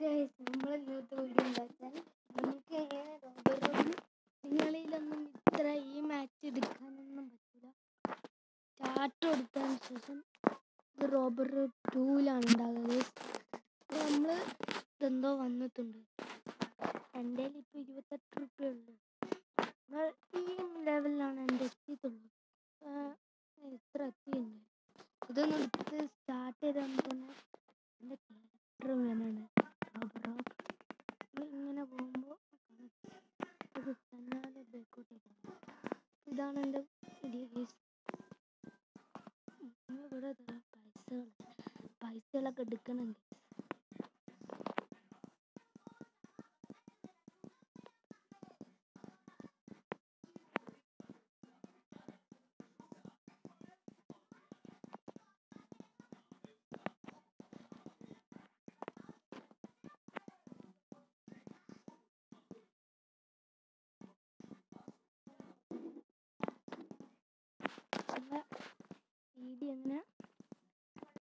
Guys നമ്മൾ ഇന്നത്തെ video ഉണ്ടാക്കാൻ നമുക്ക് എങ്ങനെ റോബറോബ് നിങ്ങളിലൊന്നും ഇത്ര ഈ മാച്ച് എടുക്കാനൊന്നും പറ്റില്ല സ്റ്റാർട്ട് കൊടുത്തതിന് ശേഷം ഇത് റോബർ ടൂലാണ് ഉണ്ടാകുക നമ്മൾ ഇതെന്തോ വന്നിട്ടുണ്ട്. എന്റെ ഇപ്പോൾ ഇരുപത്തെട്ട് റുപ്യ ഉള്ളു. എന്നാൽ ഈ ലെവലിലാണ് എന്റെ എത്തിയിട്ടുള്ളത്. ഇത്ര എത്തിയുണ്ട് ഇതൊന്നും എടുത്ത് സ്റ്റാർട്ട് ചെയ്താൽ തന്നെ എന്റെ ക്യാരക്ടർ ഇങ്ങനെയാണ് ഇതാണ് എന്റെ ഡീസ് ഇവിടെ ദാ പൈസകൾ പൈസകളൊക്കെ എടുക്കണമെങ്കിൽ